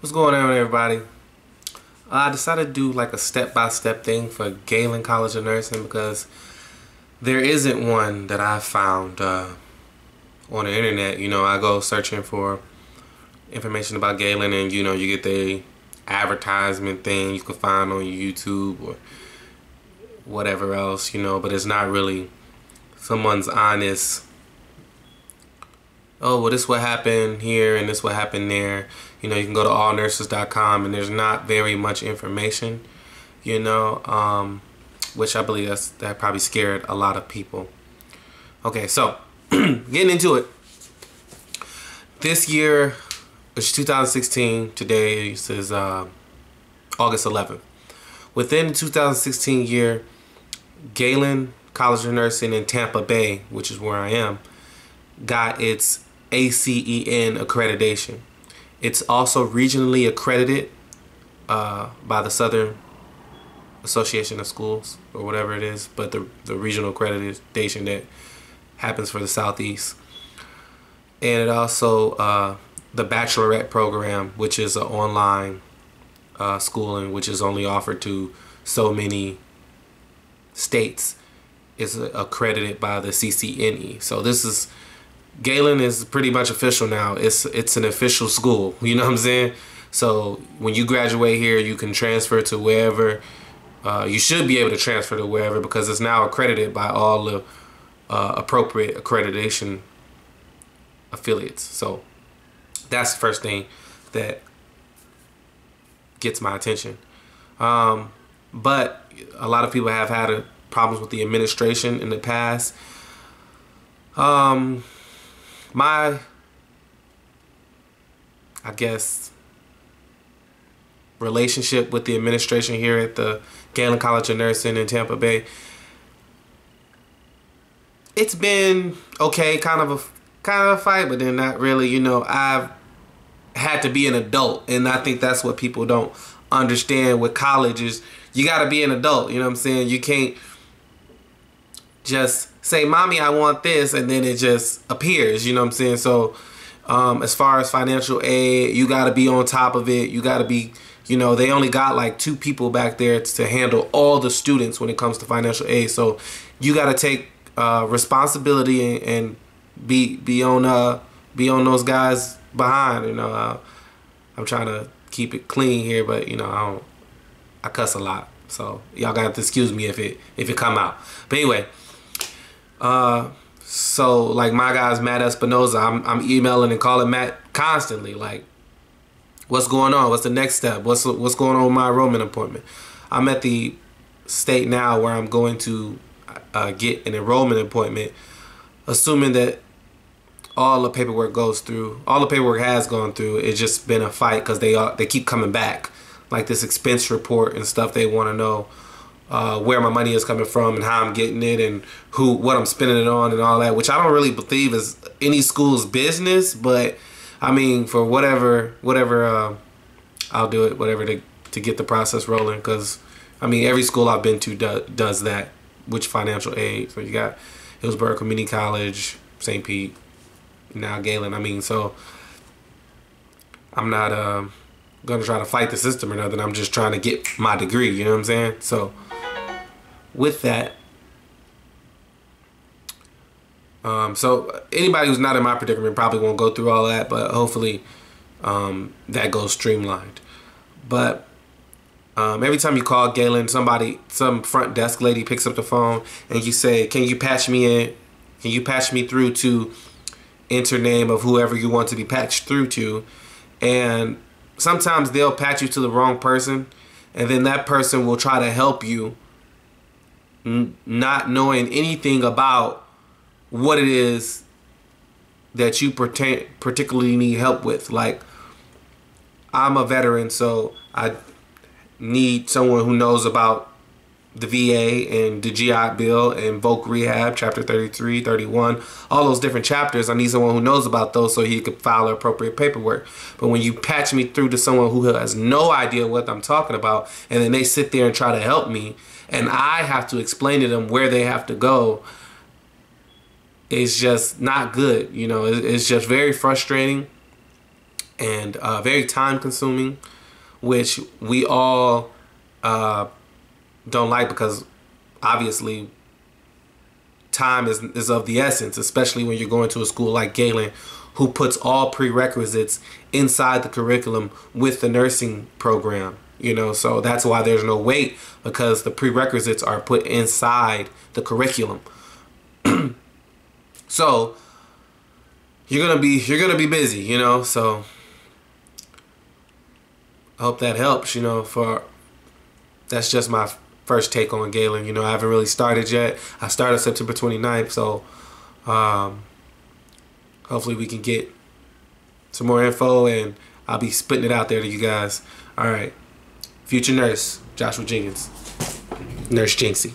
What's going on, everybody? I decided to do like a step-by-step thing for Galen College of Nursing because there isn't one that I found uh, on the internet. You know, I go searching for information about Galen, and you know, you get the advertisement thing you can find on YouTube or whatever else. You know, but it's not really someone's honest oh well this what happened here and this what happened there. You know you can go to allnurses.com and there's not very much information you know um, which i believe that's that probably scared a lot of people. Okay so getting into it. This year it's 2016 today is uh, august 11th within the 2016 year galen college of nursing in tampa bay which is where i am got its ACEN accreditation. It's also regionally accredited uh, by the Southern Association of Schools or whatever it is, but the, the regional accreditation that happens for the Southeast. And it also, uh, the Bachelorette program, which is an online uh, schooling, which is only offered to so many states, is accredited by the CCNE. So this is Galen is pretty much official now. It's it's an official school. You know what I'm saying? So when you graduate here, you can transfer to wherever. Uh, you should be able to transfer to wherever because it's now accredited by all the uh, appropriate accreditation affiliates. So that's the first thing that gets my attention. Um, but a lot of people have had a, problems with the administration in the past. Um, my I guess relationship with the administration here at the Galen College of Nursing in Tampa Bay. It's been okay, kind of a kind of a fight, but then not really. You know, I've had to be an adult, and I think that's what people don't understand with college is you got to be an adult. You know what I'm saying? You can't just say, Mommy, I want this, and then it just appears, you know what I'm saying? So, um, as far as financial aid, you got to be on top of it. You got to be, you know, they only got like two people back there to handle all the students when it comes to financial aid. So, you got to take uh, responsibility and, and, be be on uh be on those guys behind. You know, uh, I'm trying to keep it clean here, but you know, I don't. I cuss a lot, so y'all got to excuse me if it if it come out. But anyway. Uh, so like my guy's Matt Espinoza, I'm I'm emailing and calling Matt constantly. Like, what's going on? What's the next step? What's what's going on with my enrollment appointment? I'm at the state now where I'm going to uh, get an enrollment appointment, assuming that all the paperwork goes through. All the paperwork has gone through. It's just been a fight because they they keep coming back, like this expense report and stuff. They want to know uh, where my money is coming from and how I'm getting it and who what I'm spending it on and all that, which I don't really believe is any school's business. But I mean, for whatever whatever, uh, I'll do it. Whatever to to get the process rolling. Because I mean, every school I've been to do, does that. Which financial aid? So you got Hillsborough Community College, St. Pete, now Galen. I mean, so I'm not uh, gonna try to fight the system or nothing. I'm just trying to get my degree. You know what I'm saying? So with that, um, so anybody who's not in my predicament probably won't go through all that, but hopefully um, that goes streamlined. But um, every time you call Galen, somebody, some front desk lady picks up the phone and you say, "Can you patch me in? Can you patch me through to enter name of whoever you want to be patched through to?" And sometimes they'll patch you to the wrong person, and then that person will try to help you not knowing anything about what it is that you pertain, particularly need help with. Like, I'm a veteran, so I need someone who knows about the VA and the GI Bill and Voc Rehab, Chapter 33, 31, all those different chapters. I need someone who knows about those so he could file appropriate paperwork. But when you patch me through to someone who has no idea what I'm talking about, and then they sit there and try to help me, and I have to explain to them where they have to go, it's just not good. You know, it's just very frustrating. and uh, very time consuming, which we all uh, don't like because obviously time is, is of the essence, especially when you're going to a school like Galen, who puts all prerequisites inside the curriculum with the nursing program. You know, so that's why there's no wait because the prerequisites are put inside the curriculum. so you're gonna be you're gonna be busy, you know. So I hope that helps. You know, for that's just my first take on Galen. You know, I haven't really started yet. I started September 29th, so um, hopefully we can get some more info and I'll be spitting it out there to you guys. All right. Future nurse, Joshua Jenkins. Nurse Jinxy.